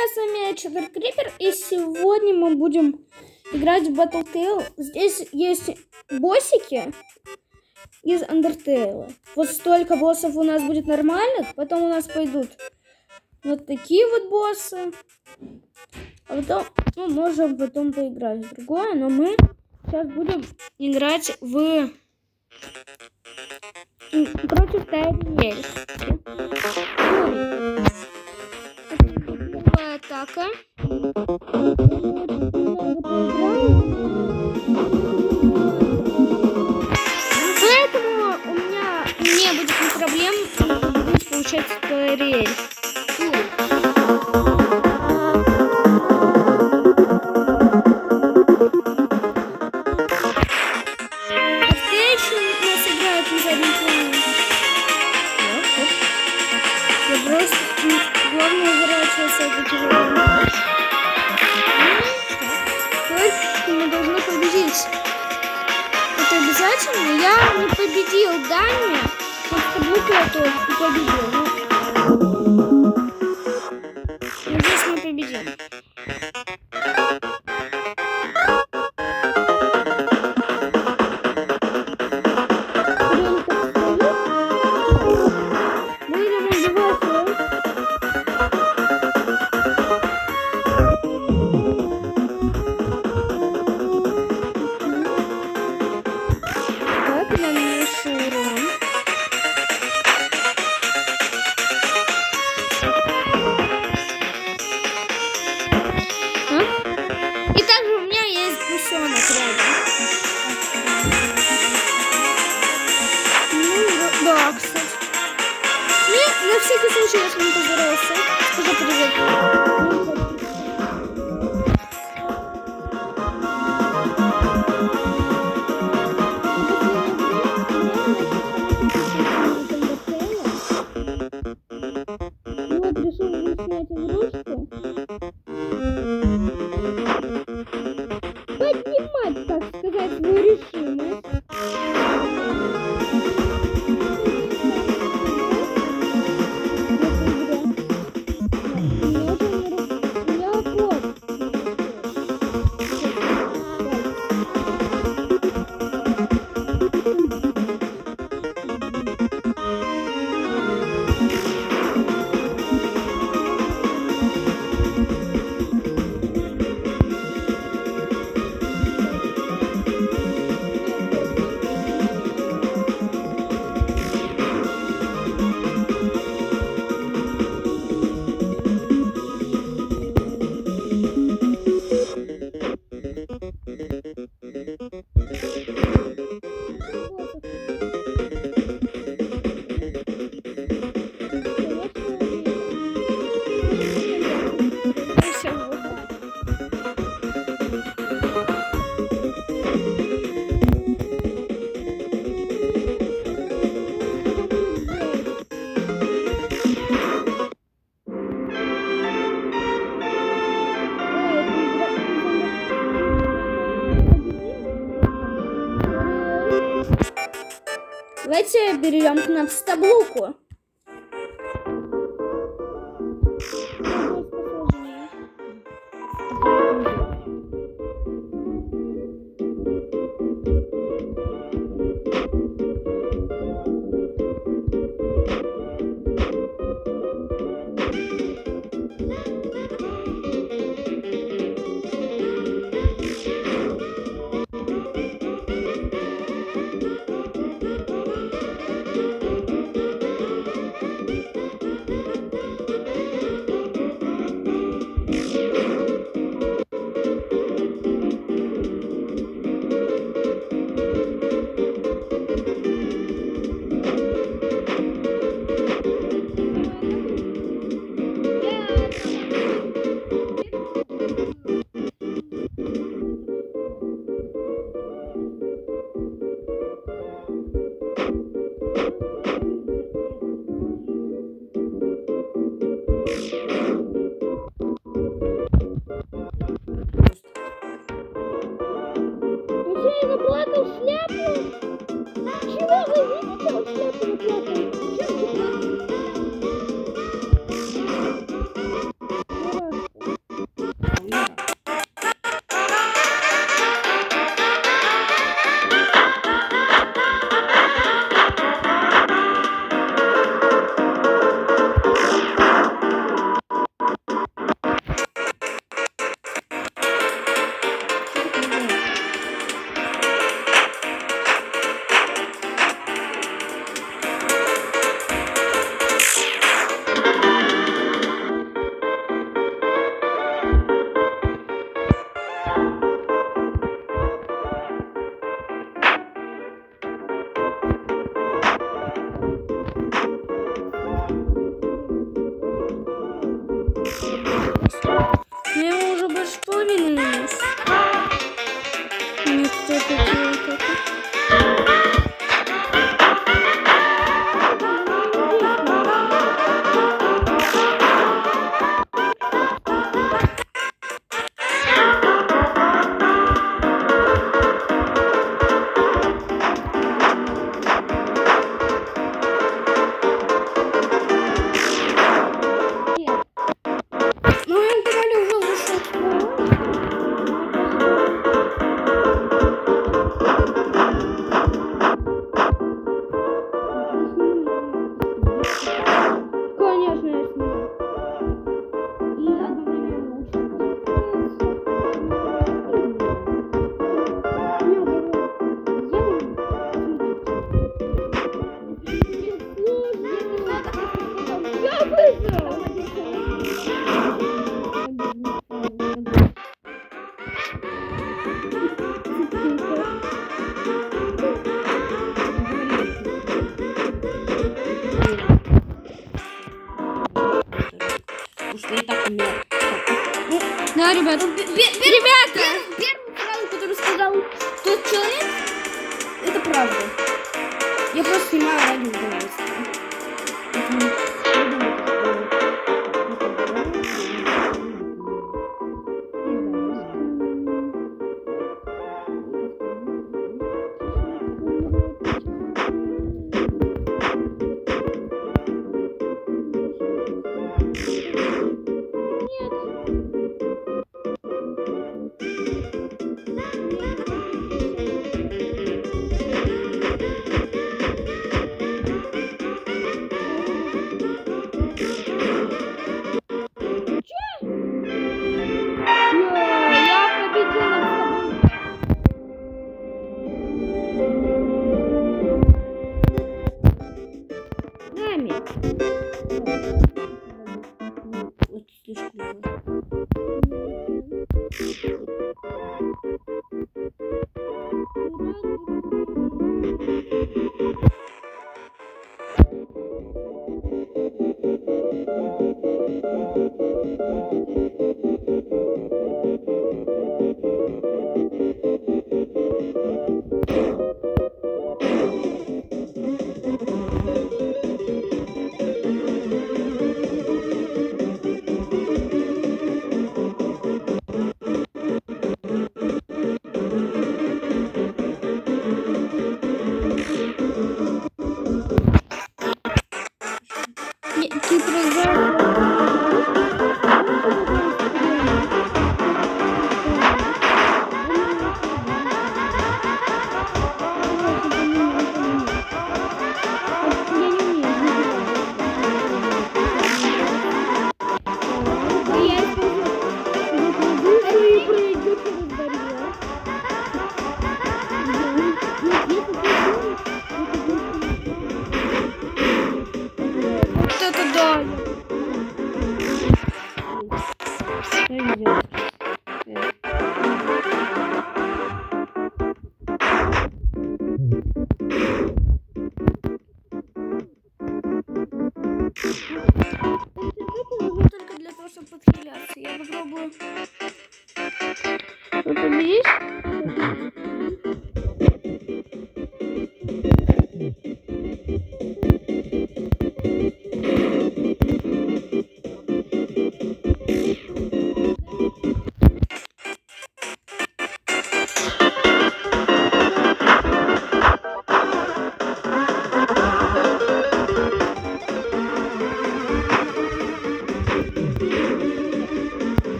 ребят, с вами Чадар Крипер, и сегодня мы будем играть в Battletale. Здесь есть боссики из Undertale. Вот столько боссов у нас будет нормальных, потом у нас пойдут вот такие вот боссы. А потом, ну, можем потом поиграть в другое, но мы сейчас будем играть в... против Тайриэль. Атака. Поэтому у меня не будет проблем получать Тайриэль. Берем к нам стоит так умер. Да, ну, ребят. Ребята! Первый правду, который сказал тот человек, это правда. Я просто снимаю радио.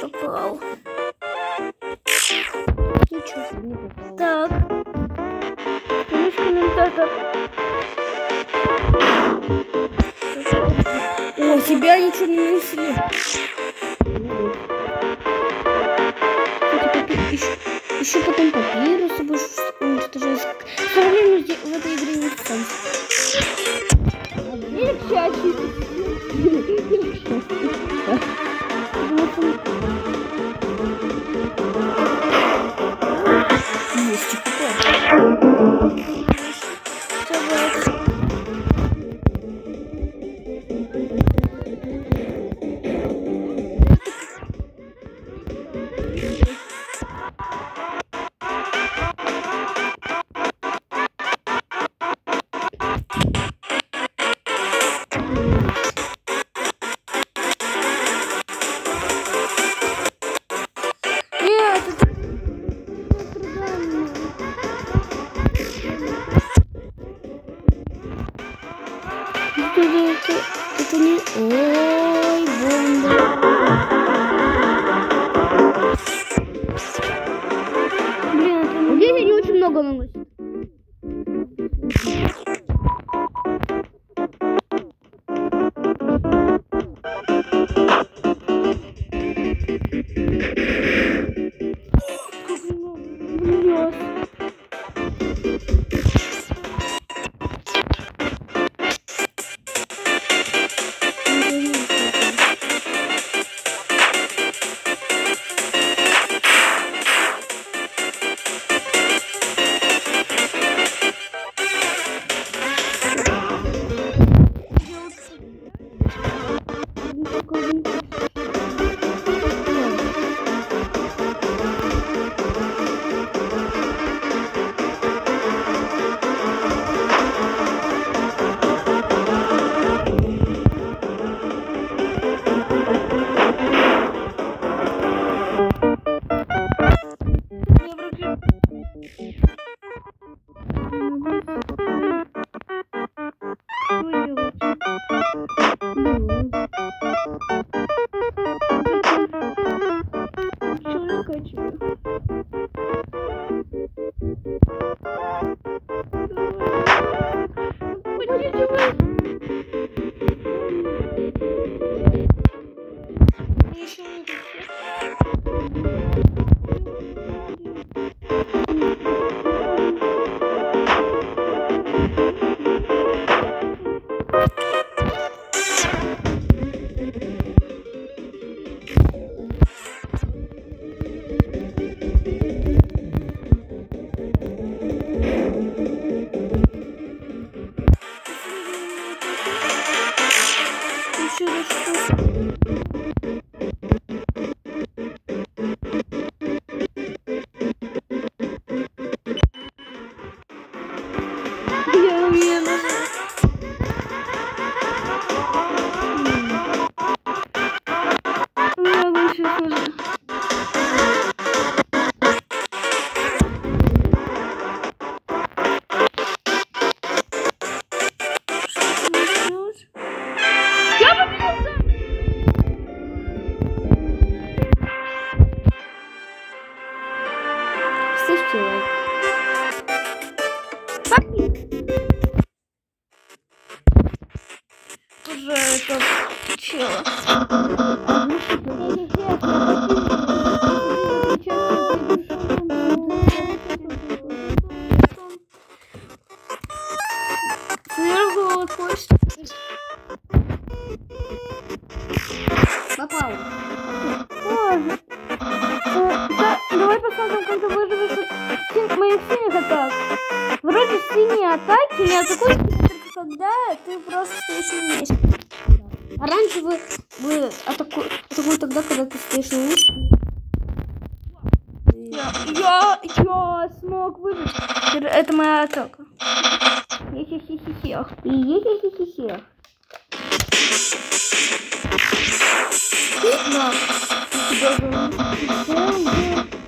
тоже. Ничего себе, не попал. Так. Вниз комментатор. О, тебя ничего не несли. 就去了，我们是去，谢谢。Хе-хе-хе-хе-хе. Хе-хе-хе-хе-хе. Да. У тебя же-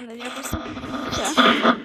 Ладно, я просто... Всё.